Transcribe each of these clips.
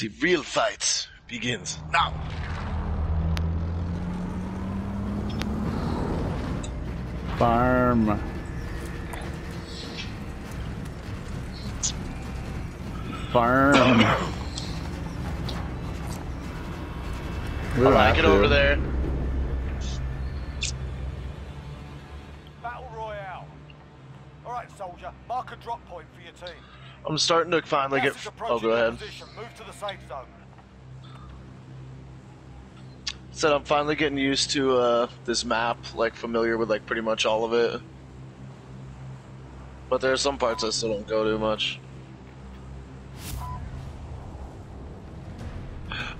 The real fight begins now. Farm. Farm. I like it over there. Battle Royale. Alright, soldier. Mark a drop point for your team. I'm starting to finally get. Oh, go ahead. Move to the safe zone. Said I'm finally getting used to uh, this map, like familiar with like pretty much all of it. But there are some parts I still don't go to much.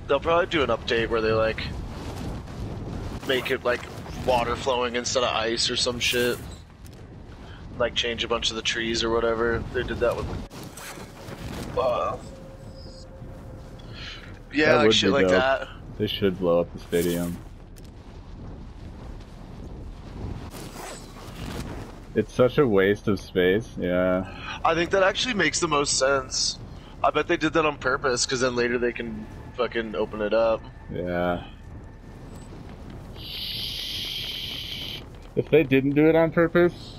They'll probably do an update where they like make it like water flowing instead of ice or some shit. Like change a bunch of the trees or whatever. They did that with. Yeah, That like shit like that. They should blow up the stadium. It's such a waste of space. Yeah. I think that actually makes the most sense. I bet they did that on purpose because then later they can fucking open it up. Yeah. If they didn't do it on purpose,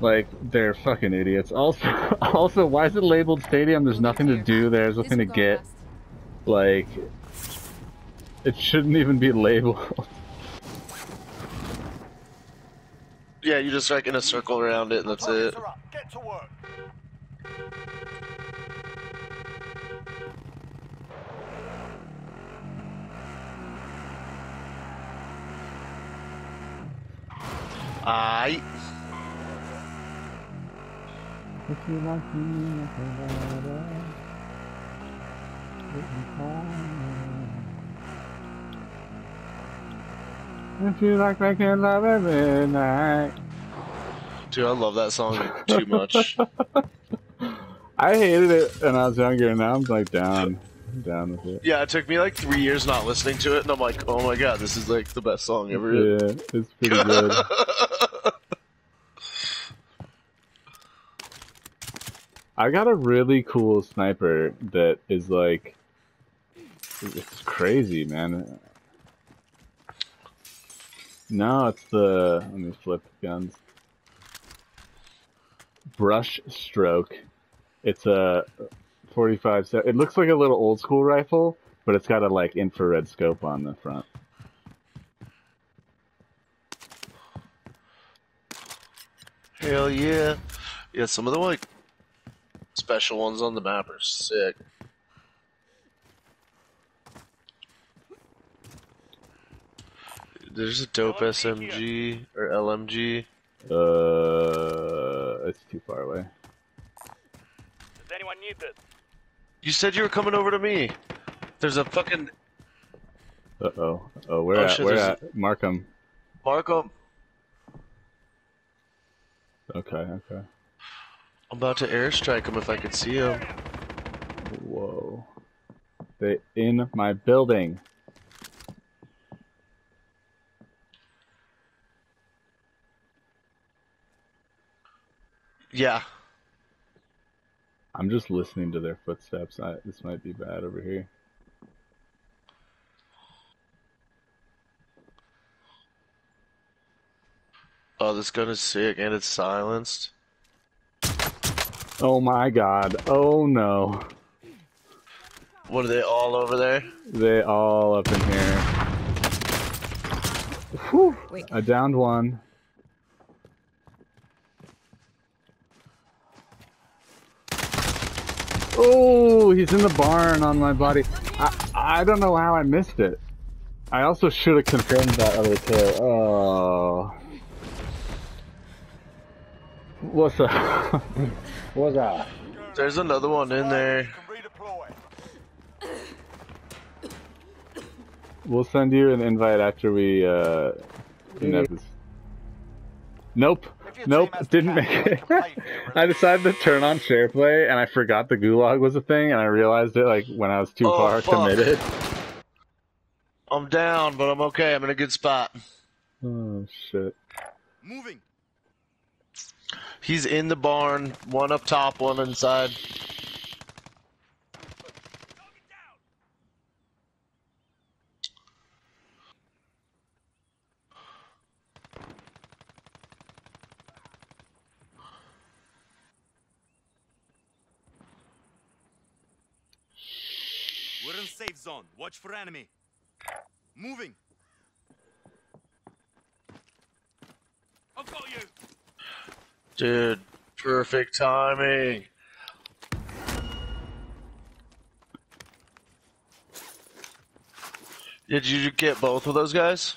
like they're fucking idiots. Also, also, why is it labeled stadium? There's nothing to do there. There's nothing to get. Like, it shouldn't even be labeled. Yeah, you just like in a circle around it and that's it. Targets are up. Get to work. Aight. If you like making love every night. Dude, I love that song too much. I hated it when I was younger, and now I'm like down, down with it. yeah, it took me like three years not listening to it and I'm like, oh my god, this is like the best song ever. Yeah, it's pretty good. I got a really cool sniper that is like, it's crazy, man. No, it's the let me flip the guns. Brush stroke. It's a 45. se- It looks like a little old school rifle, but it's got a like infrared scope on the front. Hell yeah. Yeah, some of the like special ones on the map are sick. There's a dope SMG or LMG. Uh, it's too far away. Does anyone need this? You said you were coming over to me. There's a fucking Uh oh. Oh, where Oh, at? shit, where there's at? Markham. Marco. Okay, okay. I'm about to airstrike him if I could see him. Whoa. They in my building. Yeah. I'm just listening to their footsteps. I, this might be bad over here. Oh, this gun is sick and it's silenced. Oh my god. Oh no. What are they all over there? They all up in here. Whew. Wait. I downed one. Oh, he's in the barn on my body. I, I don't know how I missed it. I also should have confirmed that other kill. Oh. What's up? What's that? There's another one in there. You can redeploy. We'll send you an invite after we, uh, you this. Nope. Nope. Didn't make it. can pay for your I decided to turn on share play and I forgot the gulag was a thing and I realized it like when I was too Oh, far fuck. committed. I'm down, but I'm okay. I'm in a good spot. Oh shit. Moving. He's in the barn. One up top, one inside. We're in safe zone. Watch for enemy. Moving. I've got you. Dude, perfect timing. Did you get both of those guys?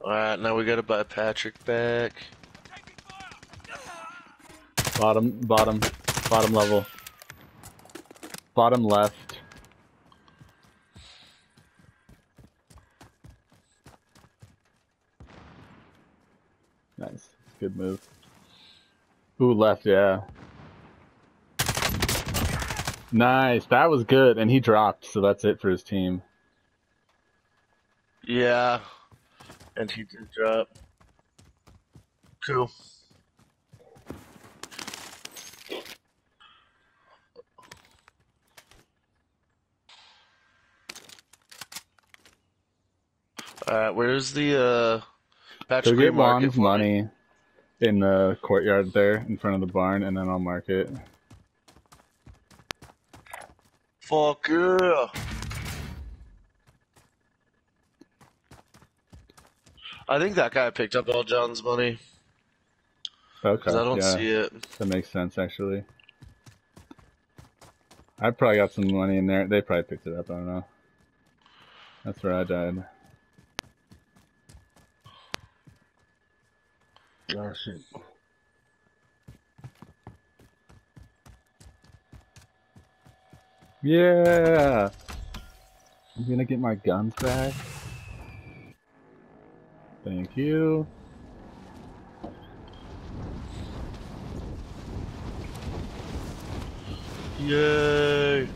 Alright, now we gotta buy Patrick back. Bottom, bottom, bottom level. Bottom left. Nice. Good move. Ooh, left, yeah. Nice. That was good. And he dropped, so that's it for his team. Yeah. And he did drop. Cool. Alright, where's the uh So get Green Market Juan's money in the courtyard there in front of the barn, and then I'll mark it. Fuck yeah. I think that guy picked up all John's money. Okay. I don't yeah, see it. that makes sense actually. I probably got some money in there. They probably picked it up. I don't know. That's where I died. Oh shit. Yeah. I'm gonna get my guns back. Thank you. Yay!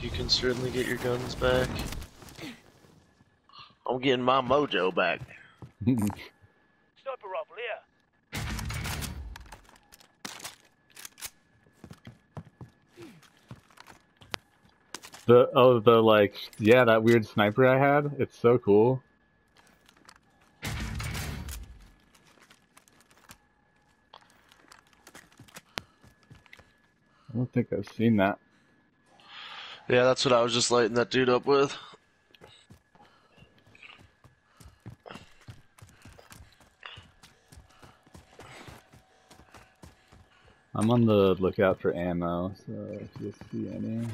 You can certainly get your guns back. I'm getting my mojo back. Sniper rifle here. The oh the like yeah that weird sniper I had it's so cool. I don't think I've seen that. Yeah, that's what I was just lighting that dude up with. I'm on the lookout for ammo, so if you see any,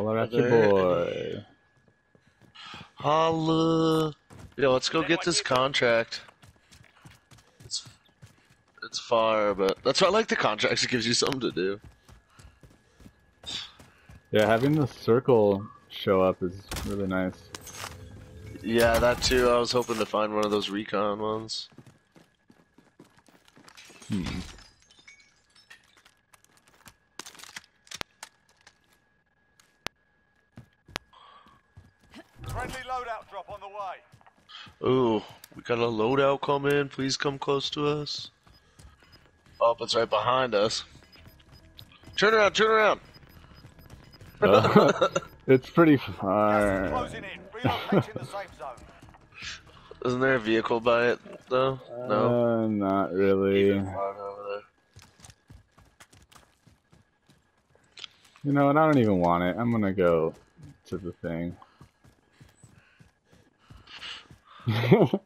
holler at your boy. Holla! Yo, let's go get this contract. It's it's far, but that's why I like the contracts. It gives you something to do. Yeah, having the circle show up is really nice. Yeah, that too. I was hoping to find one of those recon ones. Hmm. Friendly loadout drop on the way. Ooh, we got a loadout coming. Please come close to us. Oh, it's right behind us. Turn around, turn around. Uh, it's pretty Gas is far. closing in. Relocating the safe zone. Isn't there a vehicle by it though? No. Uh, not really. Even farther over there. You know what? I don't even want it. I'm gonna go to the thing. I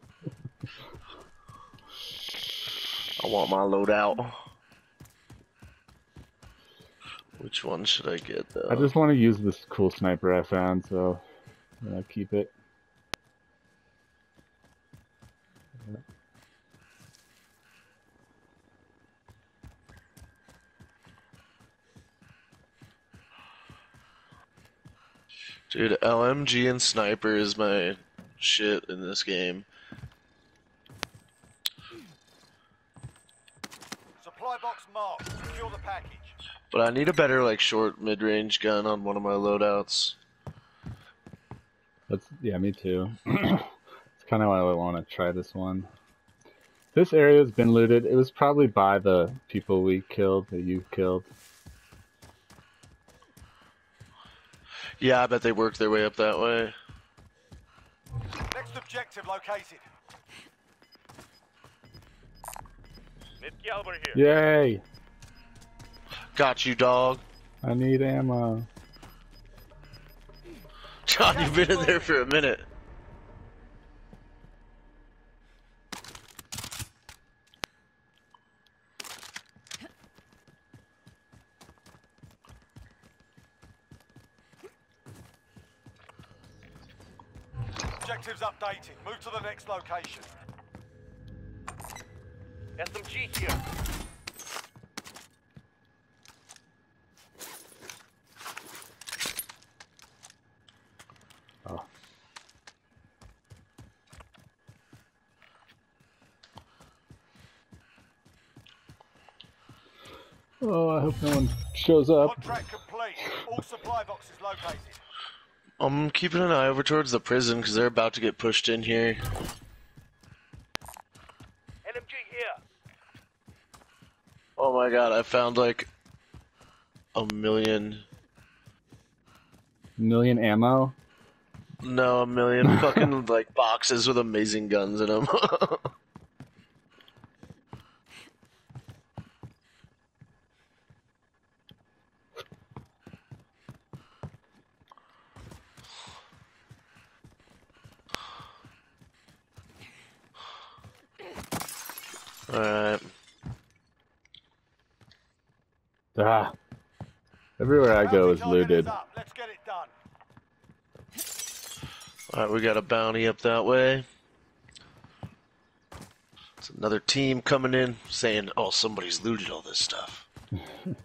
want my loadout. Which one should I get though? I just want to use this cool sniper I found, so I'm gonna keep it. Dude, LMG and sniper is my shit in this game. Supply box marked. Secure the package. But I need a better like short mid-range gun on one of my loadouts. That's yeah, me too. It's kind of why I want to try this one. This area has been looted. It was probably by the people we killed, that you killed. Yeah, I bet they worked their way up that way. Next objective located. Mid-caliber here. Yay! Got you, dog. I need ammo. John, you've been in there for a minute. Objectives updated. Move to the next location. SMG here. Oh. Oh, I hope no one shows up. Contract complete. All supply boxes located. I'm keeping an eye over towards the prison because they're about to get pushed in here. LMG here. Oh my god, I found like a million. Million ammo? No, a million fucking like boxes with amazing guns in them. Alright. Ah. Everywhere I go is looted. up. Let's get it done. Alright, we got a bounty up that way. It's another team coming in saying, oh, somebody's looted all this stuff. That's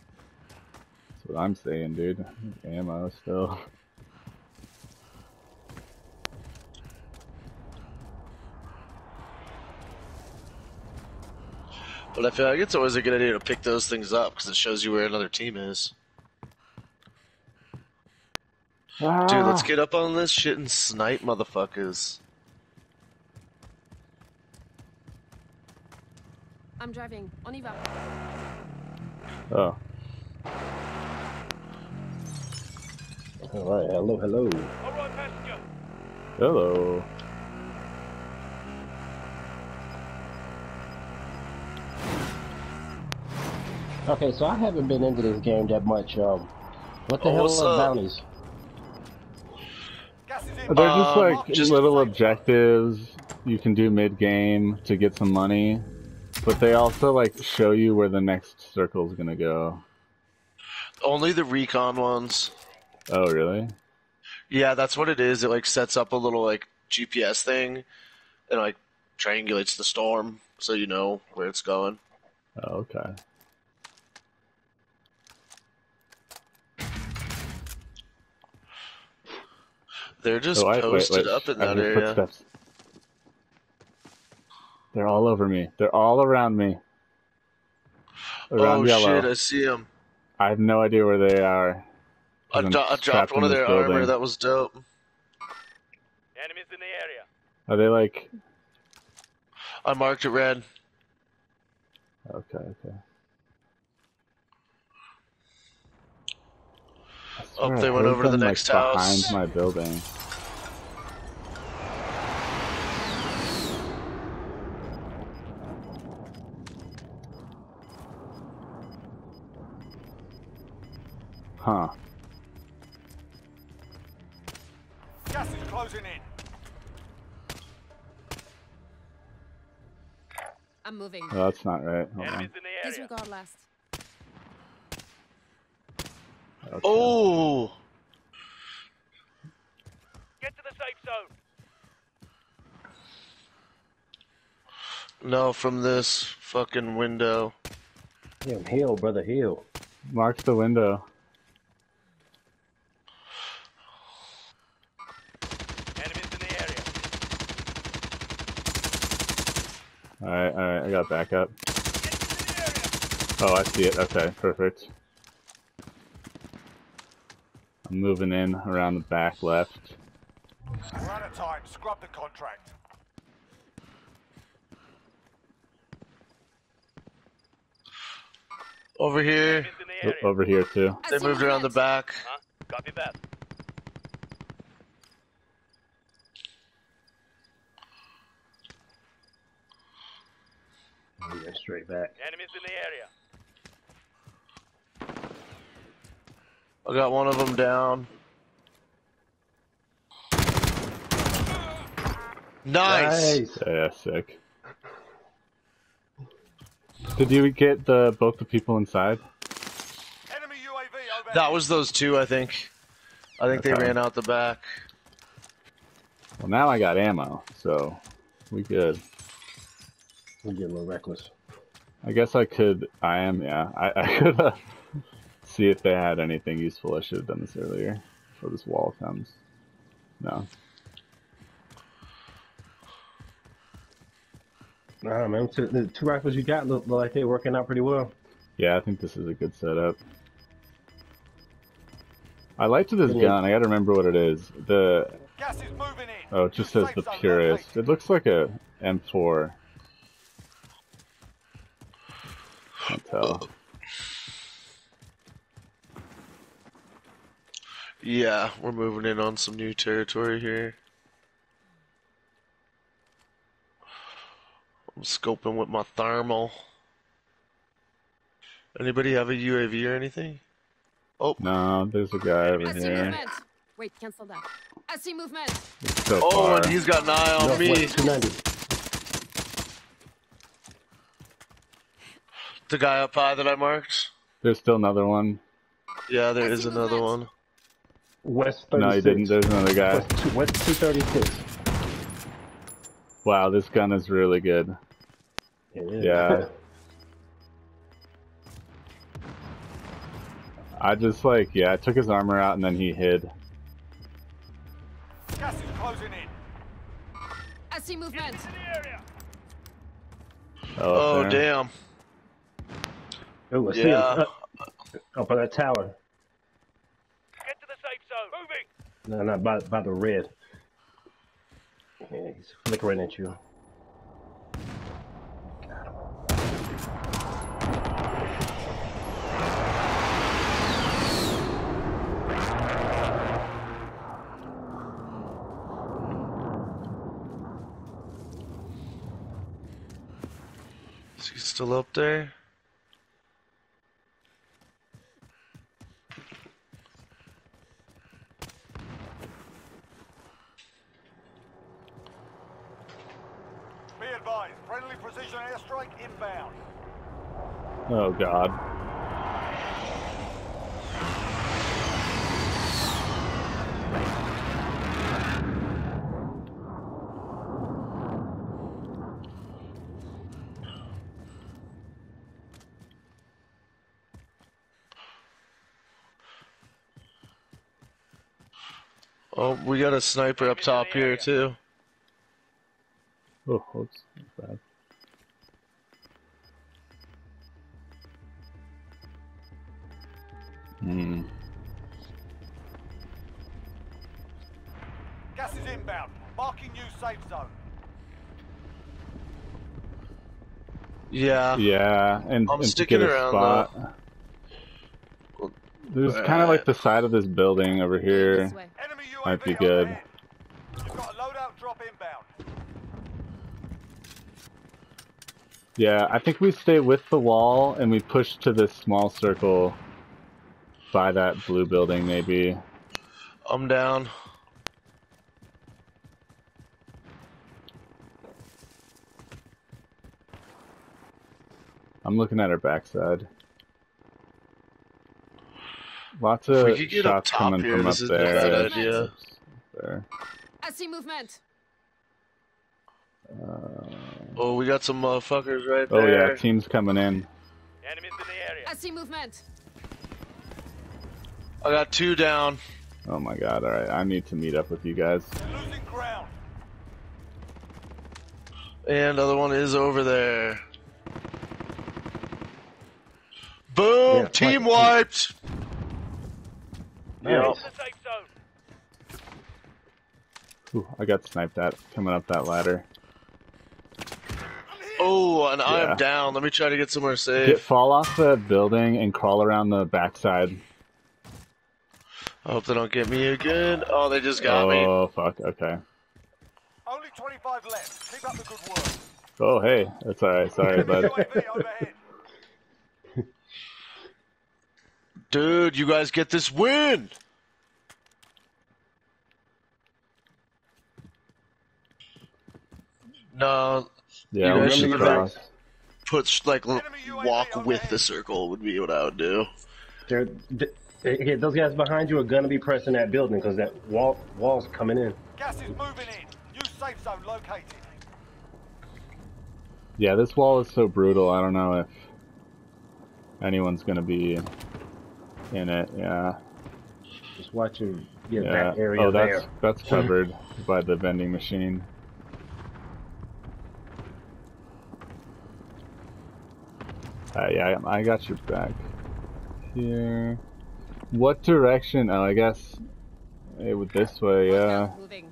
what I'm saying, dude. Ammo still. But I feel like it's always a good idea to pick those things up because it shows you where another team is. Dude, let's Ah. get up on this shit and snipe motherfuckers. I'm driving. On y va. Oh. All right, hello, hello. All right, passenger. Hello. Okay, so I haven't been into this game that much. Um, what the Oh, hell are bounties? They're in. just Um, like just- little objectives you can do mid game to get some money, but they also like show you where the next circle is gonna go. Only the recon ones. Oh, really? Yeah, that's what it is. It like sets up a little like GPS thing and like triangulates the storm so you know where it's going. Oh, okay. They're just Oh, I, posted wait. up in that area. footsteps. They're all over me. They're all around me. Around oh yellow. shit, I see them. I have no idea where they are. I, do- I dropped one of this their armor. That was dope. Enemies in the area. Are they like? I marked it red. Okay, okay. Oh, swear they went over to the them, like, next house. Behind my building. Huh. Gas is closing in. I'm moving. No, that's not right. Hold on. In the area. Disregard last. Okay. Oh, Get to the safe zone. no, from this fucking window. Damn, heal, brother, heal. Mark the window. Enemies in the area. Alright, alright, I got backup. Get to the area. Oh, I see it. Okay, perfect. I'm moving in around the back left. We're out of time. Scrub the contract. Over here. Enemies in the O- area. Over here too. They moved around the back. Huh? Copy that. Yeah, straight back. Enemies in the area. I got one of them down. Nice. Yeah, sick. Did you get the both the people inside? Enemy UAV overhead. That was those two, I think. I think they ran out the back. Well, now I got ammo, so we good. We get a little reckless. I guess I could. I am. Yeah, I, I could uh, see if they had anything useful. I should have done this earlier before this wall comes. No. Nah, man, two, the two rifles you got look, look like they're working out pretty well. Yeah, I think this is a good setup. I liked this Yeah. gun. I gotta remember what it is. The Gas is moving in. oh, it just says the purist. It looks like a M4. Can't tell. Yeah, we're moving in on some new territory here. I'm scoping with my thermal. Anybody have a UAV or anything? Oh, No, there's a guy over I see here. movement. Wait, cancel that. I see movement. So oh, far. and he's got an eye on me. Northwest 290. The guy up high that I marked. There's still another one. Yeah, there I is another movement. one. West 36. No, he didn't. There's another guy. West, two, West 236. Wow, this gun is really good. It is. Yeah. I just like, yeah, I took his armor out and then he hid. Gas is closing in. I see movement. Oh, Oh, damn. Ooh, I see him. Yeah. Up, up on that tower. Get to the safe zone. No, not by, by the red. Yeah, he's flickering at you. Is he still up there? Be advised, friendly precision airstrike inbound. Oh god. Oh, we got a sniper up top here too. Oh. That's bad. Yeah. Yeah, and, I'm and to get a around, spot. There's kind of like the uh, side of this building over here. This way. Enemy UAV Might be good. overhead. You've got a loadout drop inbound. Yeah, I think we stay with the wall and we push to this small circle by that blue building, maybe. I'm down. I'm looking at her backside. Lots of we could get up shots coming here, from up this a there. good idea. There. I see movement. Uh, Oh, we got some motherfuckers right oh there. Oh yeah, team's coming in. Enemies in the area. I see movement. I got two down. Oh my god, alright, I need to meet up with you guys. Losing ground. And other one is over there. Boom! Yeah, team fight. wiped! Nice. Yep. The safe zone. Ooh, I got sniped at coming up that ladder. Oh, and I am down. Let me try to get somewhere safe. Get safe. fall off the building and crawl around the backside. I hope they don't get me again. Oh, they just got me. oh fuck, okay. Only 25 left. Keep up the good work. Oh, hey, that's alright. Sorry, bud. UAV overhead. Dude, you guys get this win! No, Yeah, You we'll guys should across. put like l- Enemy walk with the circle would be what I would do. They're, th- eh, okay, those guys behind you are gonna be pressing that building because that wall wall's coming in. Gas is moving in. New safe zone located. Yeah, this wall is so brutal. I don't know if anyone's gonna be in it. Yeah. Just watching yeah, Yeah. that area oh, that's there. that's covered by the vending machine. Uh, yeah, I I got your back here. What direction? Oh, I guess it would this way. Yeah. Moving.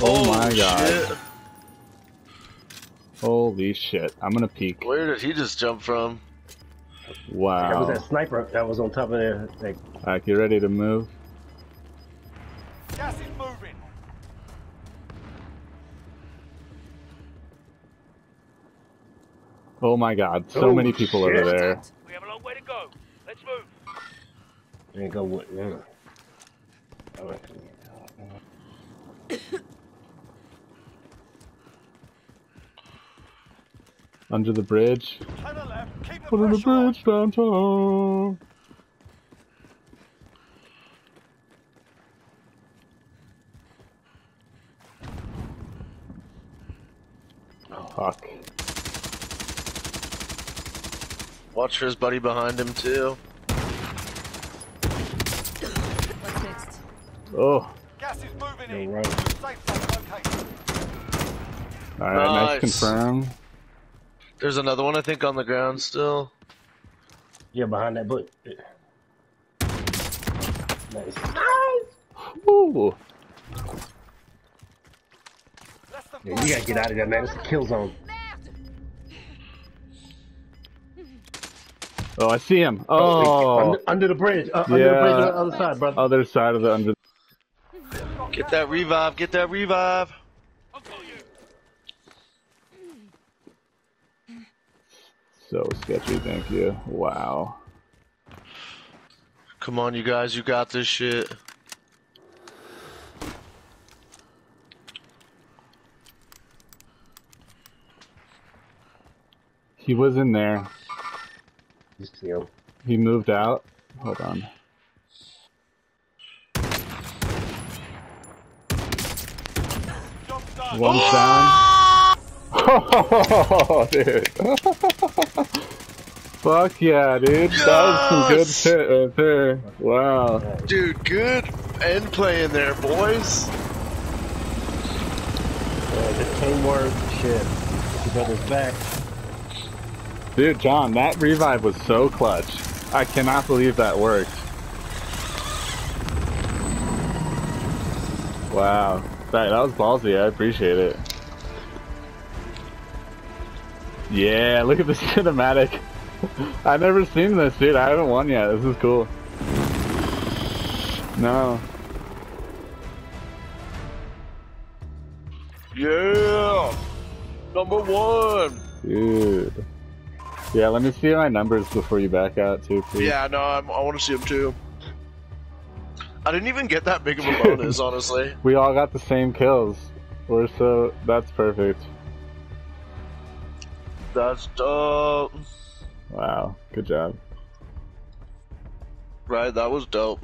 Oh my god. shit. Holy shit! I'm gonna peek. Where did he just jump from? That was Wow. that sniper that was on top of there. Like, Alright, you ready to move? Gas is moving. Oh my god, so Oh, many people shit. over there. We have a long way to go. Let's move. there go what? Yeah. Oh, Under the bridge. To the left. Keep the Under the pressure on. bridge downtown. Oh, fuck. Watch for his buddy behind him too. What's next? Oh, Gas is moving You're in. right. New safe zone alright, nice Nice. confirm. There's another one I think on the ground still. Yeah, behind that bush. Nice. Ooh. Yeah, you gotta get out of there, man. It's a kill zone. Oh, I see him. Under, Oh, under the bridge. Uh, Under the bridge on the other side, brother. other side of the under. Get that revive, get that revive. So sketchy, thank you. Wow. Come on, you guys, you got this shit. He was in there. You see. He moved out. Hold on. Job's done. One down. Oh, dude. Fuck yeah, dude. That was some good Yes! shit right there. Wow. Dude, good end play in there, boys. Uh, the teamwork, shit. His brother's back. Dude, John, that revive was so clutch. I cannot believe that worked. Wow. That, that was ballsy. I appreciate it. Yeah, look at this cinematic. I've never seen this, dude. I haven't won yet. This is cool. No. Yeah. Number one. Dude. Yeah, let me see my numbers before you back out, too, please. Yeah, no, I'm, I want to see them, too. I didn't even get that big of a bonus, honestly. We all got the same kills. We're so. That's perfect. That's dope. Wow. Good job. Right, that was dope.